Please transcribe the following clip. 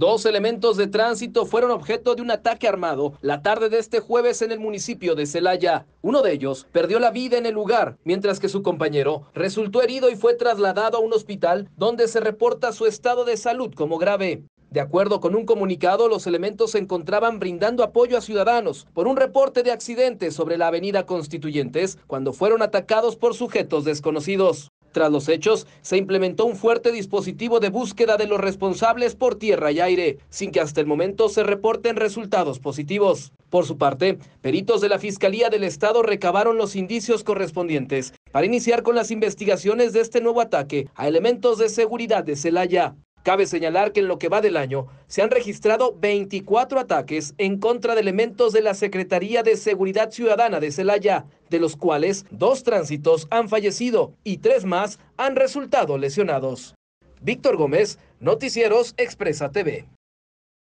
Dos elementos de tránsito fueron objeto de un ataque armado la tarde de este jueves en el municipio de Celaya. Uno de ellos perdió la vida en el lugar, mientras que su compañero resultó herido y fue trasladado a un hospital donde se reporta su estado de salud como grave. De acuerdo con un comunicado, los elementos se encontraban brindando apoyo a ciudadanos por un reporte de accidentes sobre la avenida Constituyentes cuando fueron atacados por sujetos desconocidos. Tras los hechos, se implementó un fuerte dispositivo de búsqueda de los responsables por tierra y aire, sin que hasta el momento se reporten resultados positivos. Por su parte, peritos de la Fiscalía del Estado recabaron los indicios correspondientes para iniciar con las investigaciones de este nuevo ataque a elementos de seguridad de Celaya. Cabe señalar que en lo que va del año se han registrado 24 ataques en contra de elementos de la Secretaría de Seguridad Ciudadana de Celaya, de los cuales dos tránsitos han fallecido y tres más han resultado lesionados. Víctor Gómez, Noticieros Expresa TV.